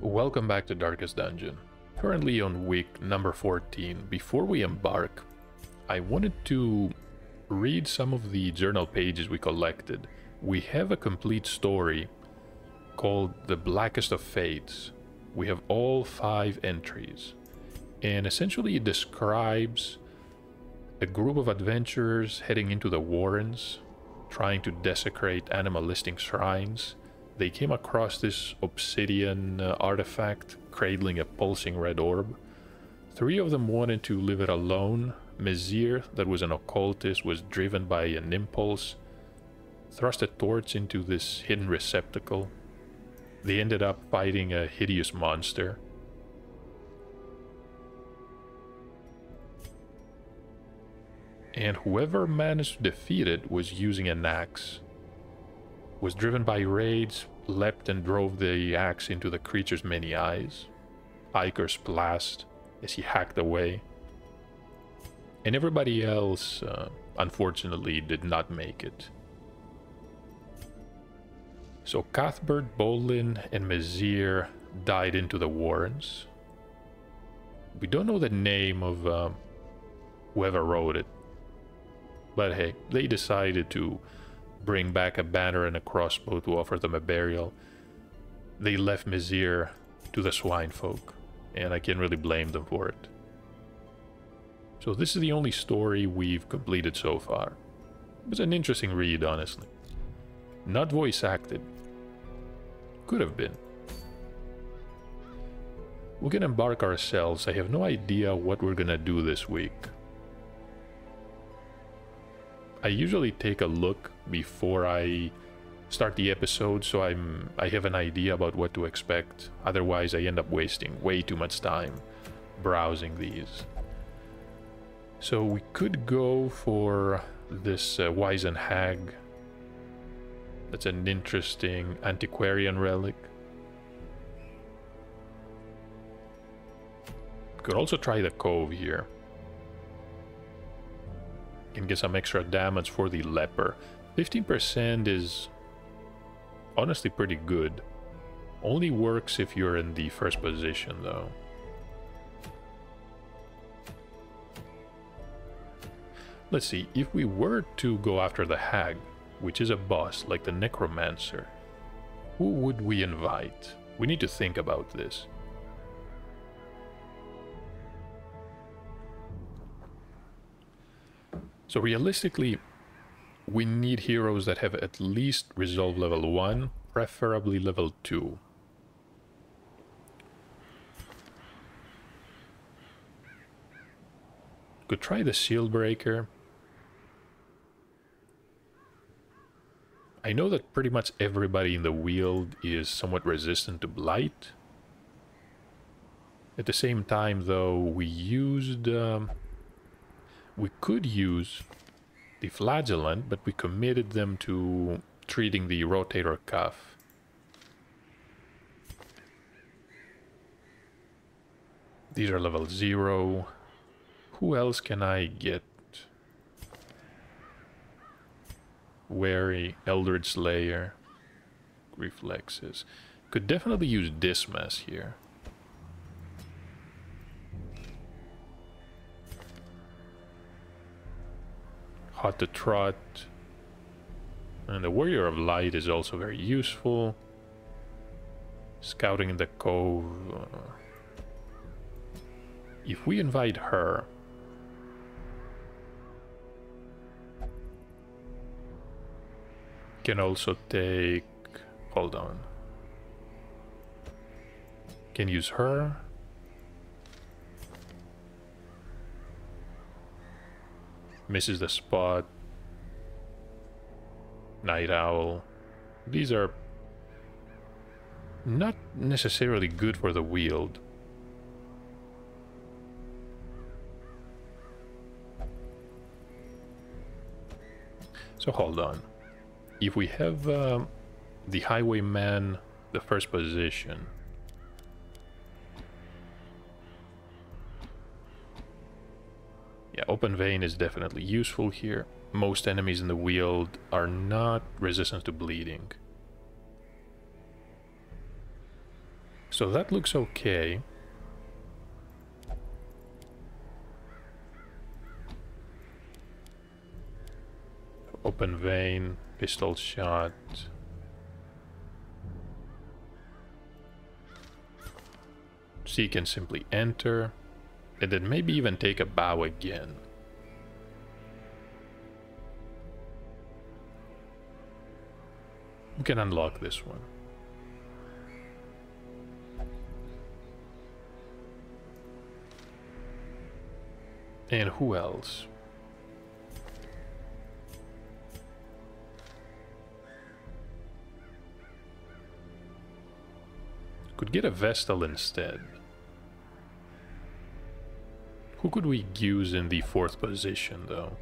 Welcome back to Darkest Dungeon. Currently on week number 14. Before we embark, I wanted to read some of the journal pages we collected. We have a complete story called The Blackest of Fates. We have all five entries. And essentially it describes a group of adventurers heading into the Warrens, trying to desecrate animalistic shrines. They came across this obsidian uh, artifact cradling a pulsing red orb. Three of them wanted to leave it alone. Mizir, that was an occultist, was driven by an impulse, thrust a torch into this hidden receptacle. They ended up fighting a hideous monster. And whoever managed to defeat it was using an axe. Was driven by rage, leapt and drove the axe into the creature's many eyes. Icar's splashed as he hacked away. And everybody else, uh, unfortunately, did not make it. So Cuthbert, Bolin, and Mizir died into the Warrens. We don't know the name of uh, whoever wrote it. But hey, they decided to bring back a banner and a crossbow to offer them a burial. They left Mizir to the swine folk, and I can't really blame them for it. So this is the only story we've completed so far. It was an interesting read, honestly. Not voice acted. Could have been. We can embark ourselves. I have no idea what we're gonna do this week. I usually take a look before I start the episode so I'm I have an idea about what to expect. Otherwise I end up wasting way too much time browsing these. So we could go for this uh, Wizened Hag. That's an interesting antiquarian relic. Could also try the Cove here can get some extra damage for the leper. 15% is honestly pretty good. Only works if you're in the first position though. Let's see, if we were to go after the hag, which is a boss like the necromancer, who would we invite? We need to think about this. So realistically, we need heroes that have at least resolve level 1, preferably level 2. Could try the Shield Breaker. I know that pretty much everybody in the Weald is somewhat resistant to Blight. At the same time, though, we used... Um, we could use the flagellant, but we committed them to treating the rotator cuff. These are level 0. Who else can I get? Wary, Eldritch Slayer, Reflexes. Could definitely use Dismas here. Hot to Trot. And the Warrior of Light is also very useful. Scouting in the Cove. If we invite her... Can also take... Hold on. Can use her. Misses the spot. Night Owl. These are not necessarily good for the Weald. So hold on. If we have uh, the Highwayman, the first position, open vein is definitely useful here. Most enemies in the Weald are not resistant to bleeding. So that looks okay. Open vein, pistol shot. So you can simply enter, and then maybe even take a bow again. We can unlock this one. And who else? Could get a Vestal instead. Who could we use in the fourth position, though?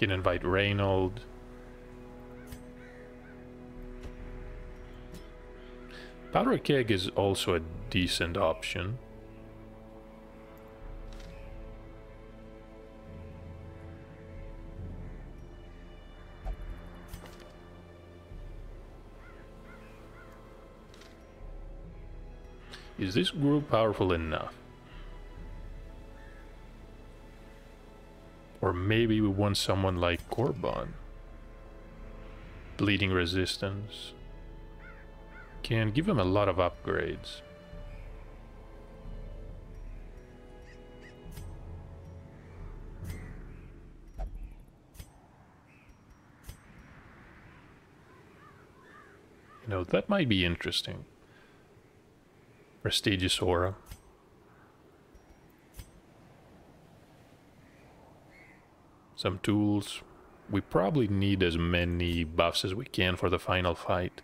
Can invite Reynauld. Powder Keg is also a decent option. Is this group powerful enough? Maybe we want someone like Korban. Bleeding resistance. Can give him a lot of upgrades. You know, that might be interesting. Prestigious aura. Some tools. We probably need as many buffs as we can for the final fight.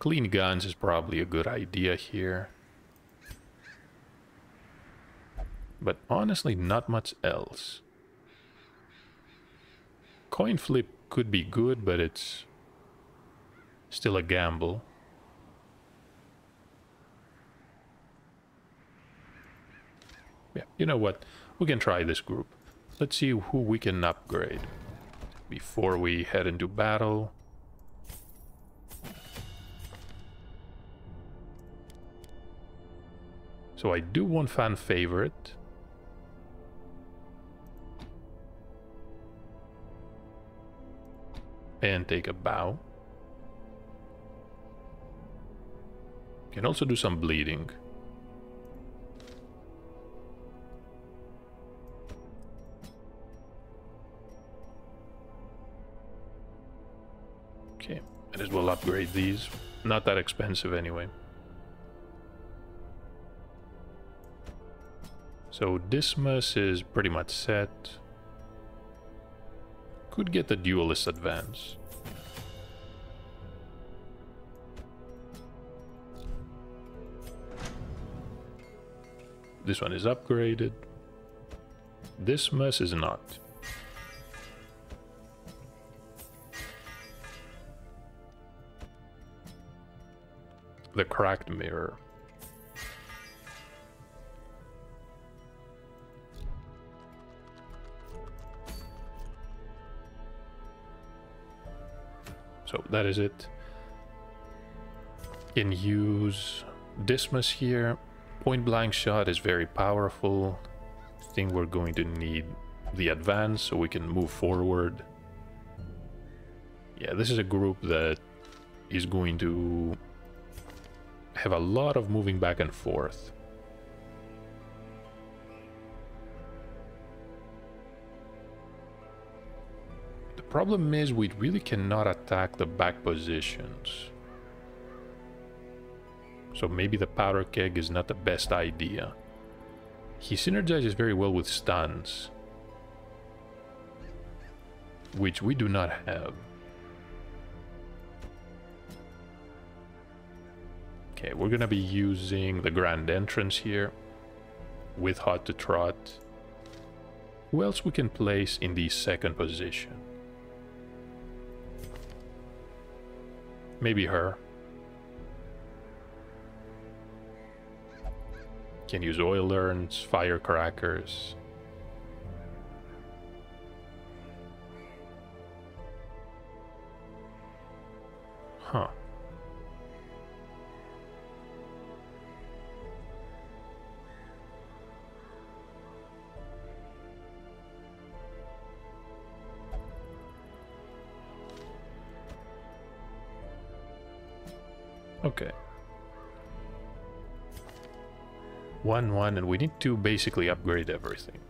Clean guns is probably a good idea here. But honestly, not much else. Coin flip could be good, but it's still a gamble. Yeah, you know what? We can try this group. Let's see who we can upgrade before we head into battle. So I do want fan favorite. And take a bow. Can also do some bleeding. Okay, might as well upgrade these. Not that expensive anyway. So Dismas is pretty much set. Could get the duelist advance. This one is upgraded. This Dismas is not. The cracked mirror. So that is it. Can use Dismas here. Point blank shot is very powerful. I think we're going to need the advance so we can move forward. Yeah, this is a group that is going to have a lot of moving back and forth. The problem is we really cannot attack the back positions. So maybe the powder keg is not the best idea. He synergizes very well with stuns. Which we do not have. Okay, we're gonna be using the grand entrance here with hot to trot. Who else we can place in the second position? Maybe her. Can use oil urns, firecrackers. Okay. 1 1, and we need to basically upgrade everything.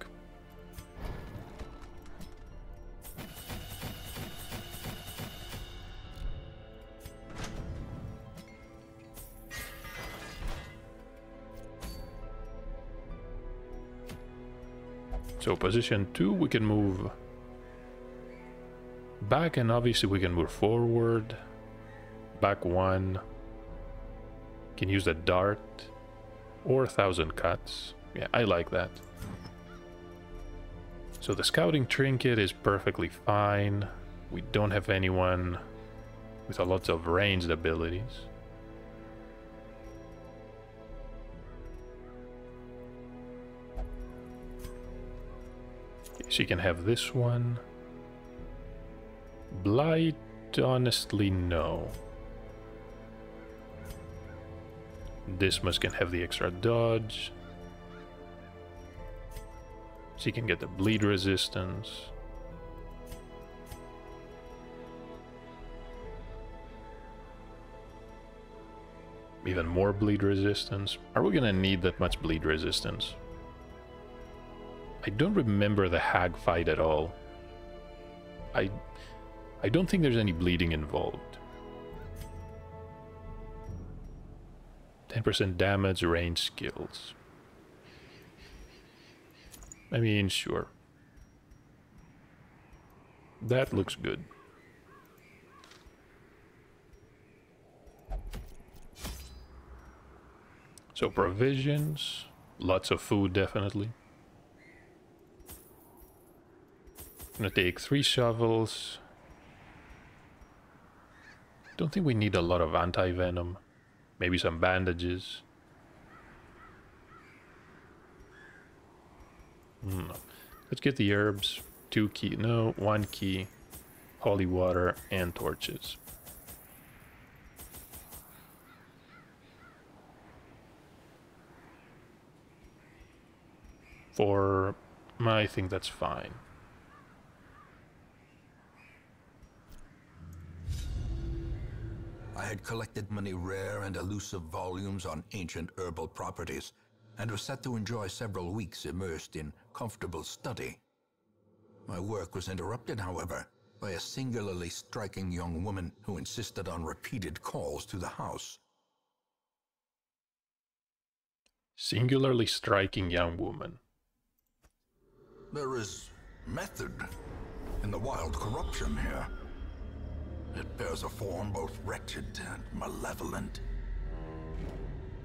So position 2 we can move back and obviously we can move forward. Back 1. Can use the dart or a thousand cuts. Yeah, I like that. So the scouting trinket is perfectly fine. We don't have anyone with a lot of ranged abilities. She can have this one. Blight, honestly, no. Dismas can have the extra dodge. She can get the bleed resistance. Even more bleed resistance. Are we gonna need that much bleed resistance? I don't remember the hag fight at all. I I don't think there's any bleeding involved. 10% damage, range skills. I mean, sure. That looks good. So provisions, lots of food definitely. Gonna take three shovels. Don't think we need a lot of anti-venom. Maybe some bandages. Hmm. Let's get the herbs. Two key. No, one key. Holy water and torches. For... I think that's fine. I had collected many rare and elusive volumes on ancient herbal properties, and was set to enjoy several weeks immersed in comfortable study. My work was interrupted, however, by a singularly striking young woman who insisted on repeated calls to the house. Singularly striking young woman. There is method in the wild corruption here. It bears a form both wretched and malevolent.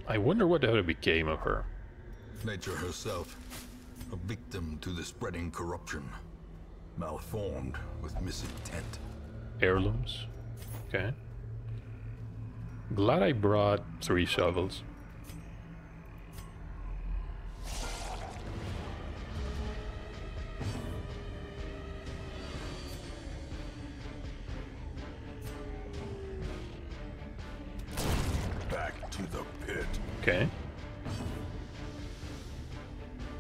I wonder what ever became of her. Nature herself, a victim to the spreading corruption. Malformed with misintent. Heirlooms. Okay. Glad I brought three shovels.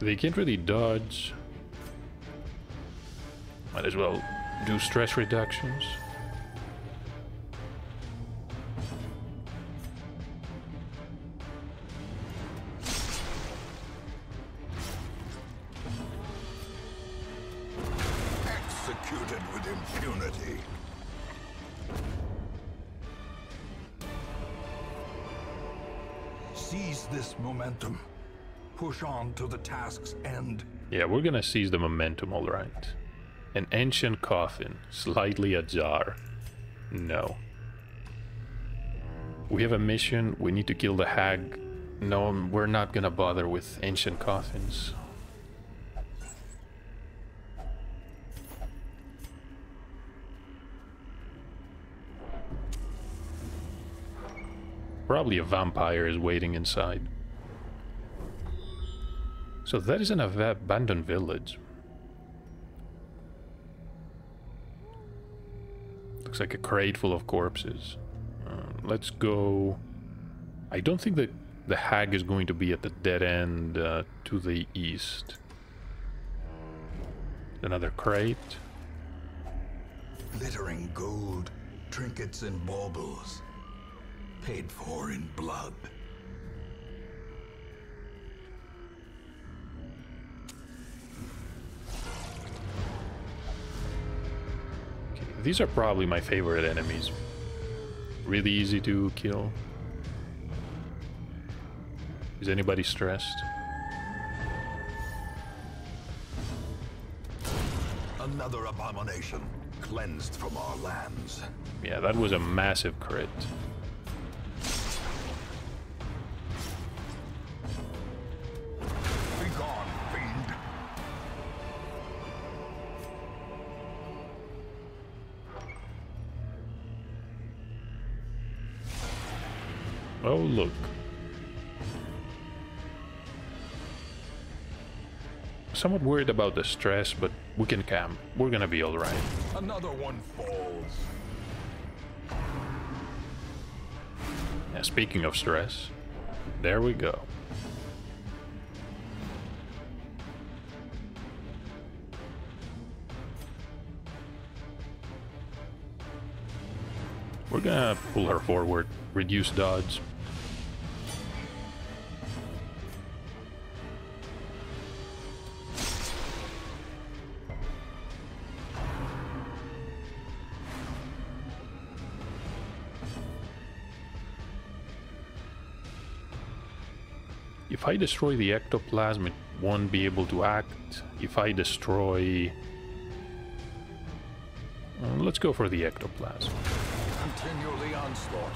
They can't really dodge. Might as well do stress reductions. We're gonna seize the momentum, alright. An ancient coffin, slightly ajar. No. We have a mission, we need to kill the hag. No, we're not gonna bother with ancient coffins. Probably a vampire is waiting inside. So that is an abandoned village. Looks like a crate full of corpses. Uh, let's go... I don't think that the hag is going to be at the dead end uh, to the east. Another crate. Glittering gold, trinkets and baubles. paid for in blood. These are probably my favorite enemies. Really easy to kill. Is anybody stressed? Another abomination, cleansed from our lands. Yeah, that was a massive crit. Oh, look. Somewhat worried about the stress, but we can camp. We're gonna be alright. Another one falls. Yeah, speaking of stress, there we go. We're gonna pull her forward, reduce dodge. I destroy the ectoplasm, it won't be able to act. If I destroy... Uh, let's go for the ectoplasm. Continue the onslaught.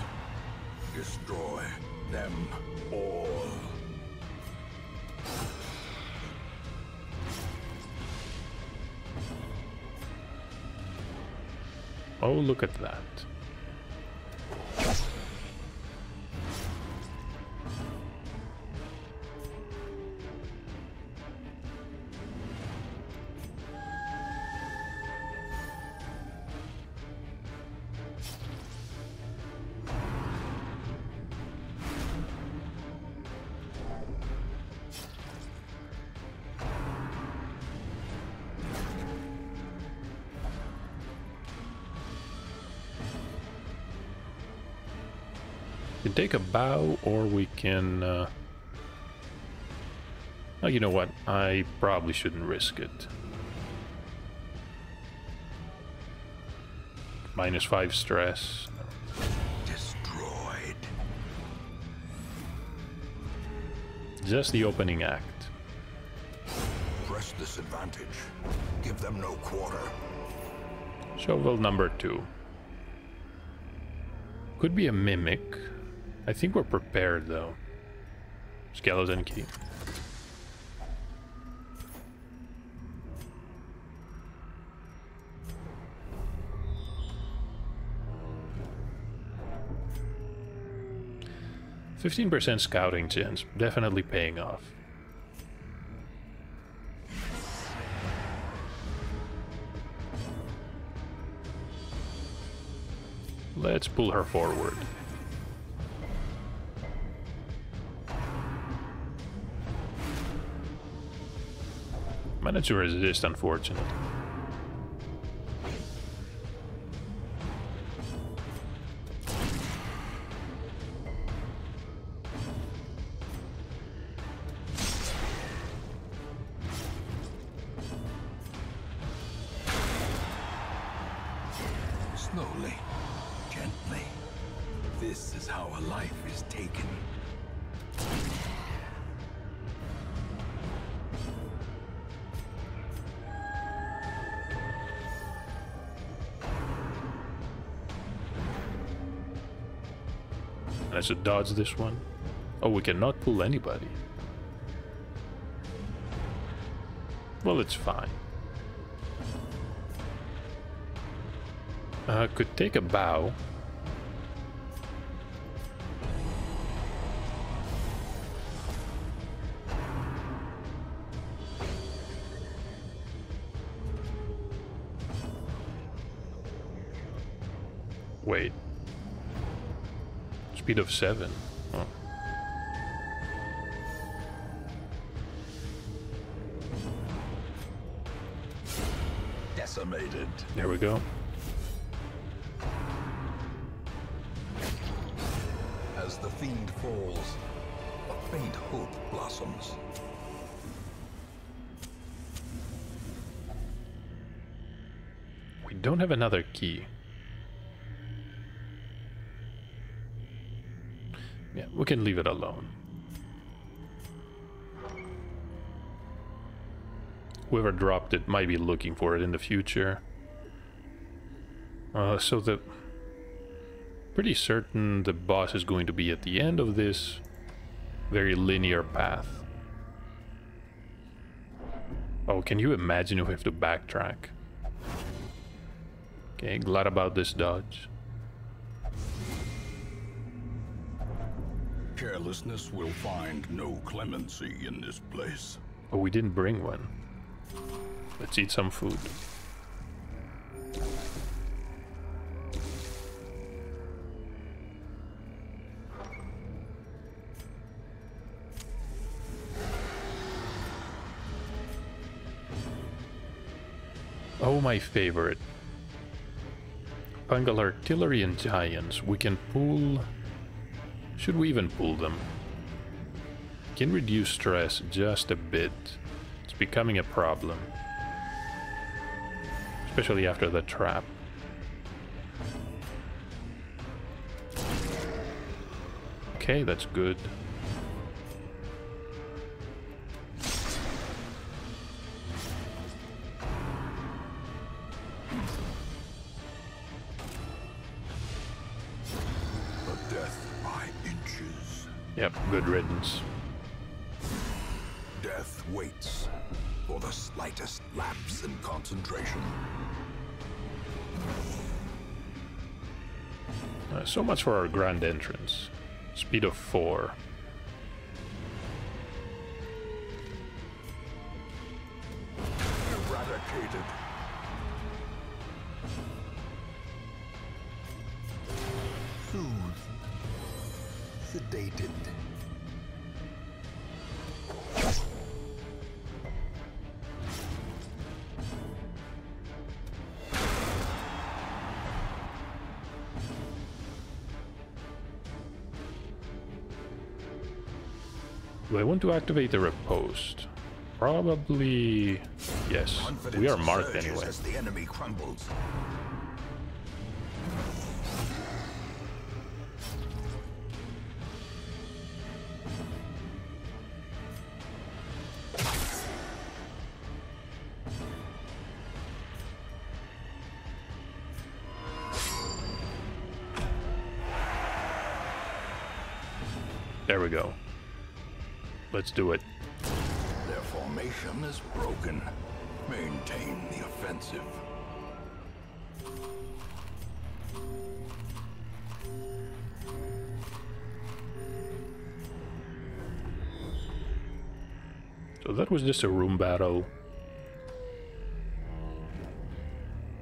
Destroy them all. Oh, look at that. A bow, or we can... Uh... Oh, you know what? I probably shouldn't risk it. Minus five stress. Destroyed. Just the opening act. Press this advantage. Give them no quarter. Shovel number two. Could be a mimic. I think we're prepared though. Skeleton key. Fifteen percent scouting chance, definitely paying off. Let's pull her forward. Managed to resist, unfortunately. Let's dodge this one. Oh, we cannot pull anybody. Well, it's fine. Uh, could take a bow. Speed of 7. Oh. Decimated. There we go. As the fiend falls, a faint hope blossoms. We don't have another key. Can leave it alone. Whoever dropped it might be looking for it in the future. Uh, so the... Pretty certain the boss is going to be at the end of this very linear path. Oh, can you imagine if we have to backtrack? Okay, glad about this dodge. Carelessness will find no clemency in this place. Oh, we didn't bring one. Let's eat some food. Oh, my favorite. Fungal artillery and giants. We can pull... Should we even pull them? Can reduce stress just a bit. It's becoming a problem. Especially after the trap. Okay, that's good. Good riddance. Death waits for the slightest lapse in concentration. Uh, so much for our grand entrance. Speed of 4. Eradicated. Soothed. Sedated. Do I want to activate the riposte? Probably... Yes. We are Confidence marked anyway. Let's do it. Their formation is broken. Maintain the offensive. So that was just a room battle.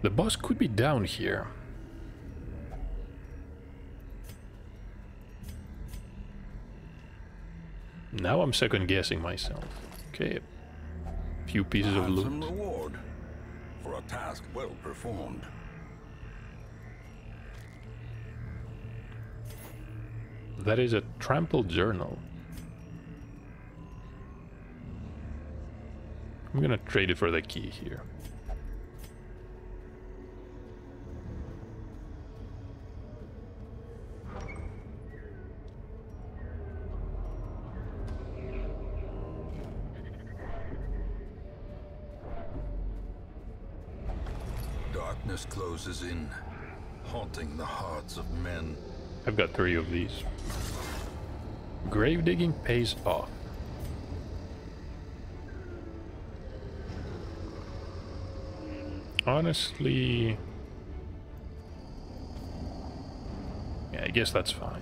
The boss could be down here. Now I'm second guessing myself. Okay. A Few pieces of loot. reward for a task well performed. That is a trampled journal. I'm gonna trade it for the key here. Closes in, haunting the hearts of men. I've got three of these. Grave digging pays off. Honestly... Yeah, I guess that's fine.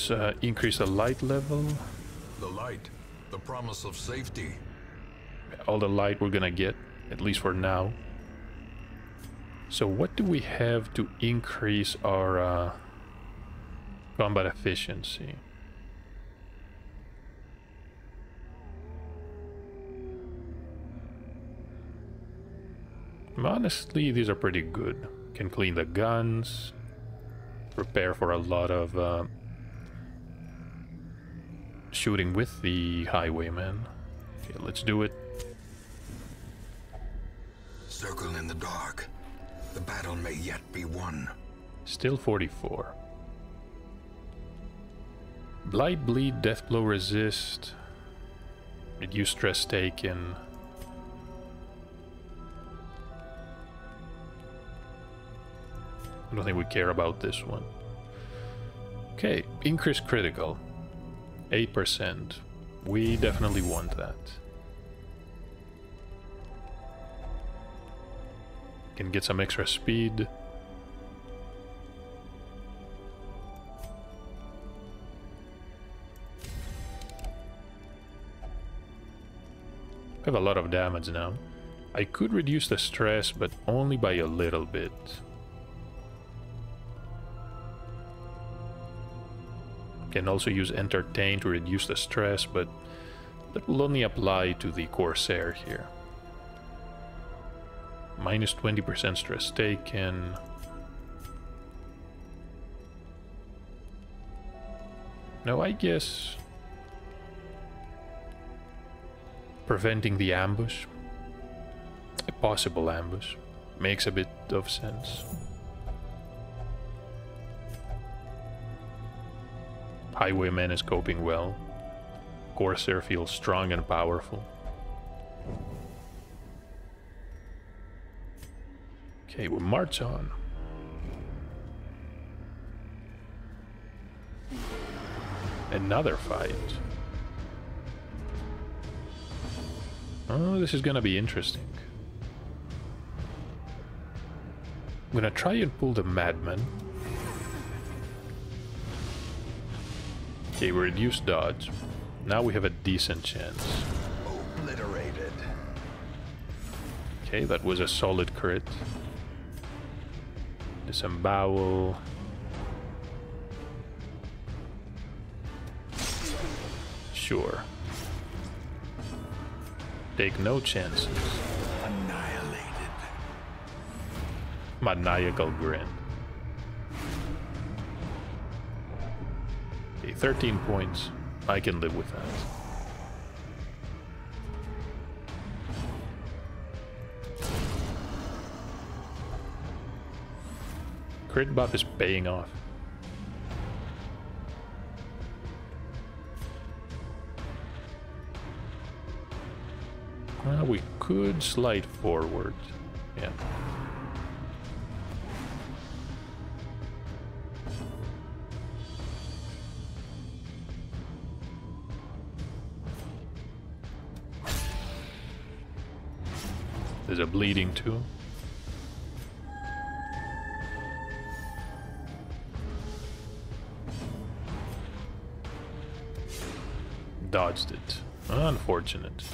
Let's uh, increase the light level. The light, the promise of safety. all the light we're gonna get, at least for now. So what do we have to increase our uh, Combat efficiency. Honestly, these are pretty good. Can clean the guns, prepare for a lot of uh, shooting with the highwayman. Okay, let's do it. Circle in the dark. The battle may yet be won. Still 44. Blight Bleed, Death Blow Resist. Reduce stress taken. I don't think we care about this one. Okay, increase critical. 8%. We definitely want that. Can get some extra speed. I have a lot of damage now. I could reduce the stress, but only by a little bit. Can also use Entertain to reduce the stress, but that will only apply to the Corsair here. Minus 20% stress taken. No, I guess... Preventing the ambush. A possible ambush. Makes a bit of sense. Highwayman is coping well. Corsair feels strong and powerful. Okay, we march on. Another fight. Oh, this is gonna be interesting. I'm gonna try and pull the madman. Okay, we reduced dodge. Now we have a decent chance. Obliterated. Okay, that was a solid crit. Disembowel. Sure. Take no chances. Annihilated. Maniacal grin. 13 points. I can live with that. Crit buff is paying off. Well, we could slide forward. Yeah. There's a bleeding too. Dodged it. Unfortunate.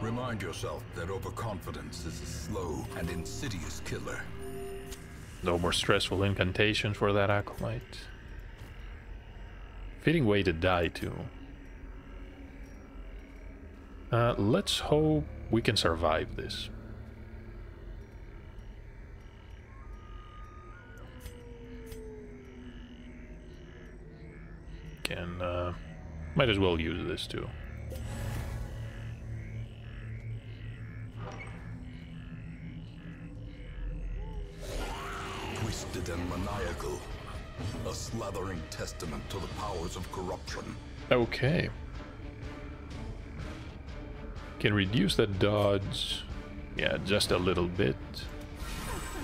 Remind yourself that overconfidence is a slow and insidious killer. No more stressful incantations for that acolyte. Fitting way to die too. Uh, let's hope we can survive this. Can, uh, might as well use this too. Twisted and maniacal. A slathering testament to the powers of corruption. Okay. Can reduce that dodge. Yeah, just a little bit.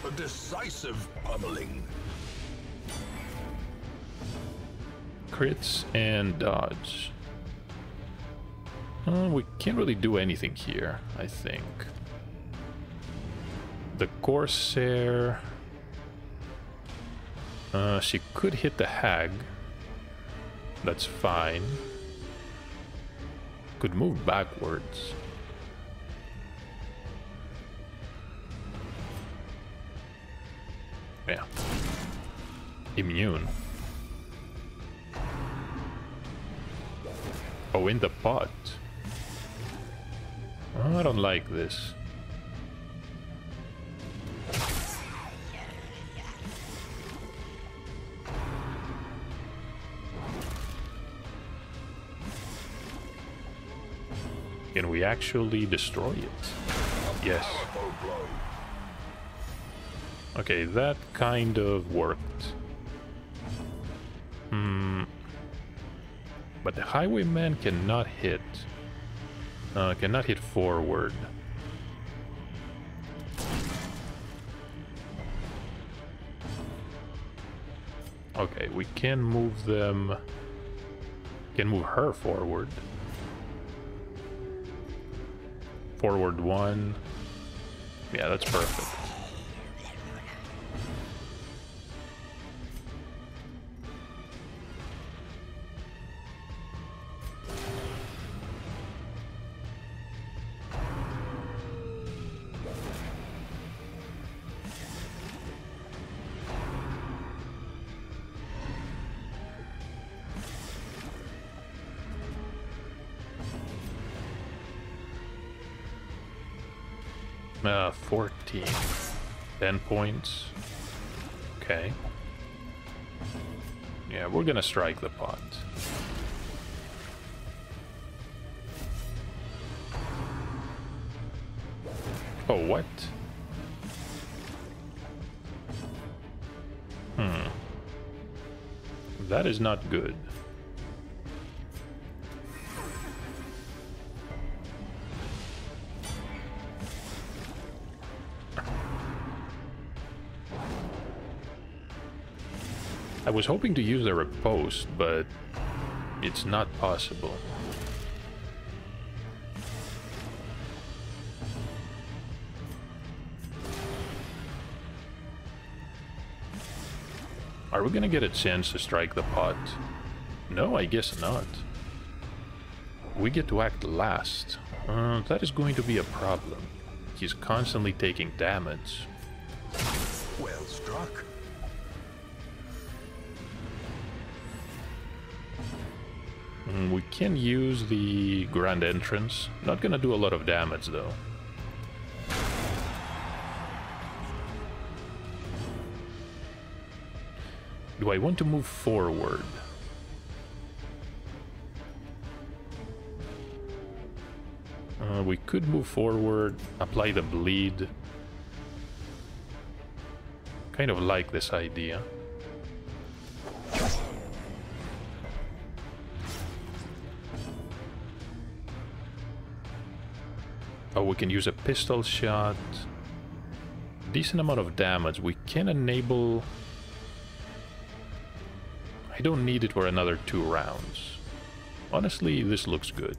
A decisive pummeling. Crits and dodge. Uh, we can't really do anything here, I think. The Corsair... Uh, she could hit the hag. That's fine. Could move backwards. Yeah. Immune. Oh, in the pot. I don't like this. We actually destroy it? Yes. Okay, that kind of worked. Hmm. But the highwayman cannot hit. Uh, cannot hit forward. Okay, we can move them... Can move her forward. Forward one. Yeah, that's perfect. Uh, 14. 10 points. Okay. Yeah, we're gonna strike the pot. Oh, what? Hmm. That is not good. Was hoping to use a riposte, but it's not possible. Are we gonna get a chance to strike the pot? No, I guess not. We get to act last. Uh, that is going to be a problem. He's constantly taking damage. Well struck. Mm, we can use the grand entrance. Not gonna do a lot of damage though. Do I want to move forward? Uh, we could move forward, apply the bleed. Kind of like this idea. We can use a pistol shot. Decent amount of damage. We can enable... I don't need it for another two rounds. Honestly, this looks good.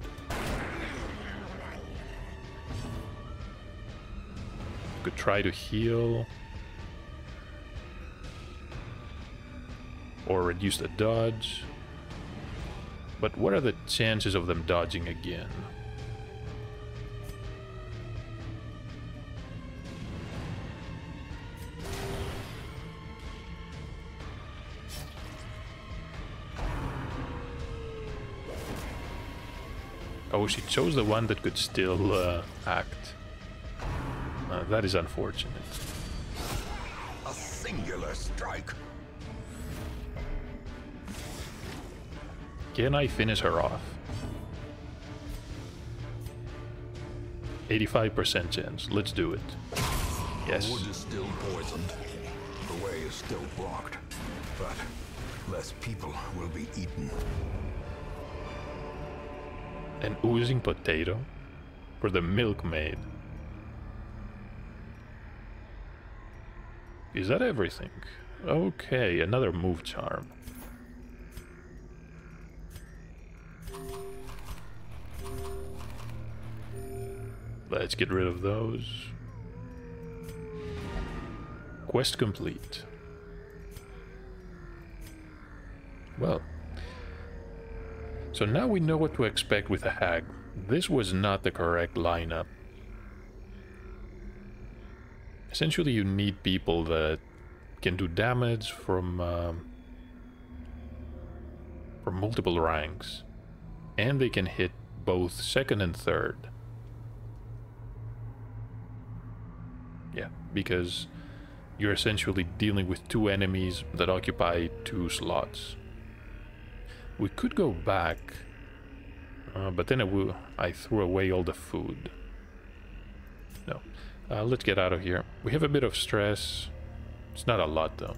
Could try to heal. Or reduce the dodge. But what are the chances of them dodging again? Oh, she chose the one that could still uh, act. Uh, that is unfortunate. A singular strike. Can I finish her off? 85% chance. Let's do it. Yes. The wood is still poisoned. The way is still blocked. But less people will be eaten. An oozing potato? For the milkmaid. Is that everything? Okay, another move charm. Let's get rid of those. Quest complete. Well, so now we know what to expect with a hag. This was not the correct lineup. Essentially, you need people that can do damage from um, from multiple ranks, and they can hit both second and third. Yeah, because you're essentially dealing with two enemies that occupy two slots. We could go back, uh, but then I, will, I threw away all the food. No. Uh, let's get out of here. We have a bit of stress. It's not a lot though.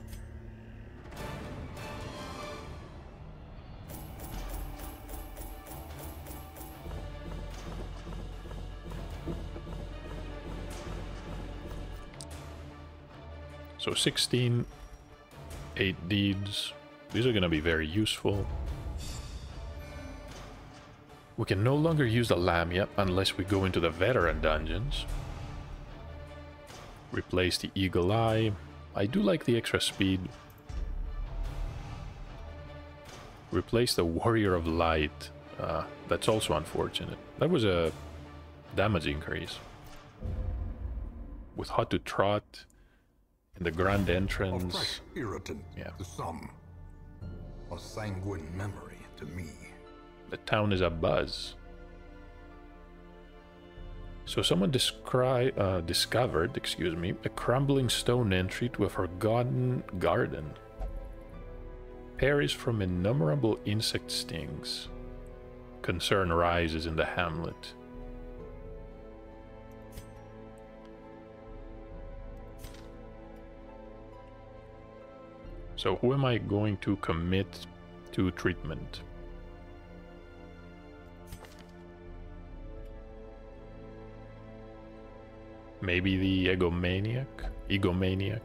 So 16, 8 deeds. These are going to be very useful. We can no longer use the Lamia unless we go into the veteran dungeons. Replace the Eagle Eye. I do like the extra speed. Replace the Warrior of Light. Uh, that's also unfortunate. That was a damage increase. With Hot to Trot in the Grand Entrance. A fresh irritant Yeah. to some. A sanguine memory to me. The town is a buzz. So someone descri- uh, discovered, excuse me, a crumbling stone entry to a forgotten garden. Perished from innumerable insect stings. Concern rises in the hamlet. So who am I going to commit to treatment? Maybe the egomaniac? Egomaniac?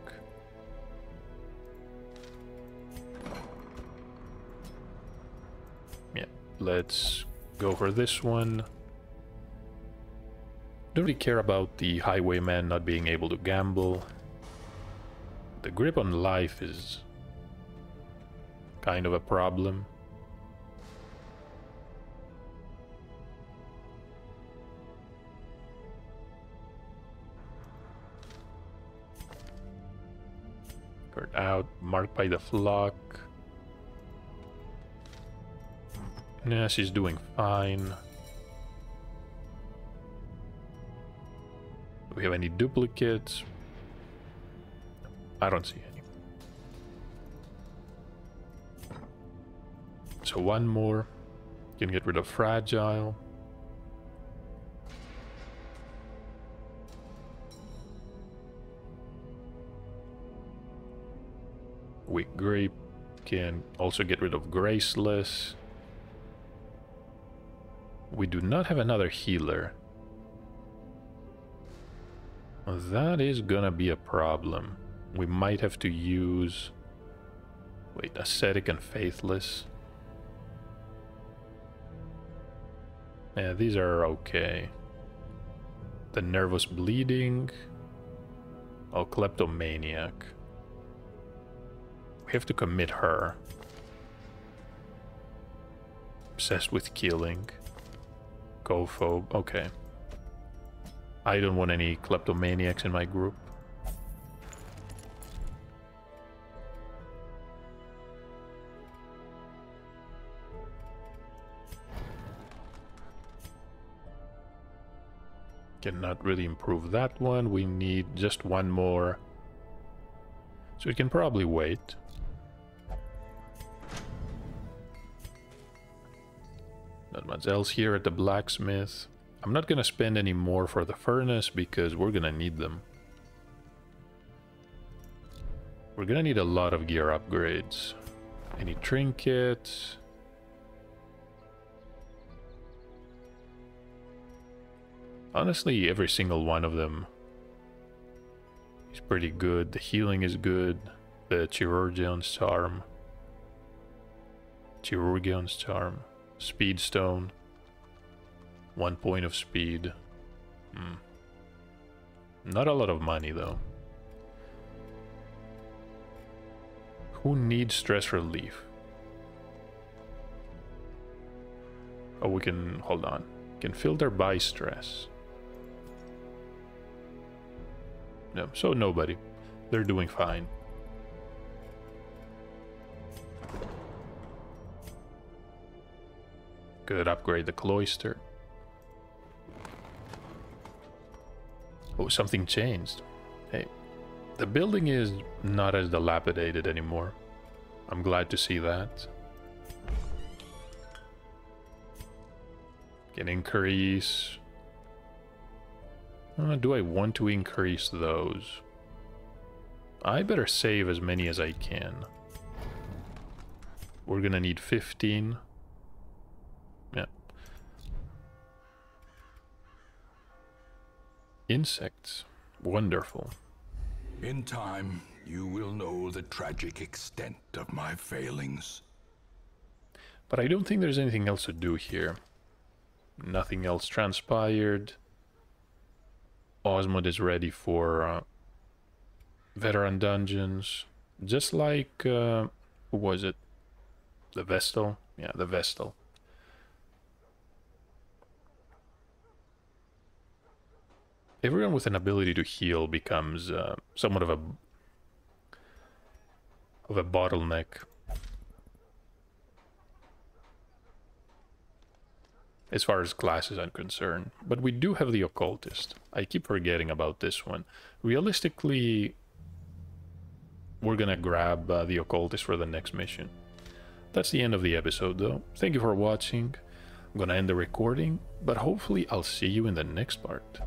Yeah, let's go for this one. Don't really care about the highwayman not being able to gamble. The grip on life is kind of a problem. Out, marked by the flock. Yeah, she's doing fine. Do we have any duplicates? I don't see any. So one more. Can get rid of fragile. Weak grip can also get rid of graceless. We do not have another healer. That is gonna be a problem. We might have to use... Wait, ascetic and faithless. Yeah, these are okay. The nervous bleeding. Oh, kleptomaniac. We have to commit her. Obsessed with killing. Gophobe, okay. I don't want any kleptomaniacs in my group. Cannot really improve that one. We need just one more. So we can probably wait. Not much else here at the blacksmith. I'm not gonna spend any more for the furnace because we're gonna need them. We're gonna need a lot of gear upgrades. Any trinkets? Honestly, every single one of them is pretty good. The healing is good. The Chirurgion's Charm. Chirurgion's Charm. Speed Stone. One point of speed. Hmm. Not a lot of money, though. Who needs stress relief? Oh, we can... Hold on. Can filter by stress. No, so nobody. They're doing fine. Could upgrade the cloister. Oh, something changed. Hey, the building is not as dilapidated anymore. I'm glad to see that. Can increase. Uh, do I want to increase those? I better save as many as I can. We're gonna need 15. Yeah. Insects. Wonderful. In time, you will know the tragic extent of my failings. But I don't think there's anything else to do here. Nothing else transpired. Osmond is ready for uh, veteran dungeons. Just like, uh, who was it? The Vestal? Yeah, the Vestal. Everyone with an ability to heal becomes uh, somewhat of a of a bottleneck. As far as classes are concerned. But we do have the occultist. I keep forgetting about this one. Realistically, we're gonna grab uh, the occultist for the next mission. That's the end of the episode though. Thank you for watching. I'm gonna end the recording, but hopefully I'll see you in the next part.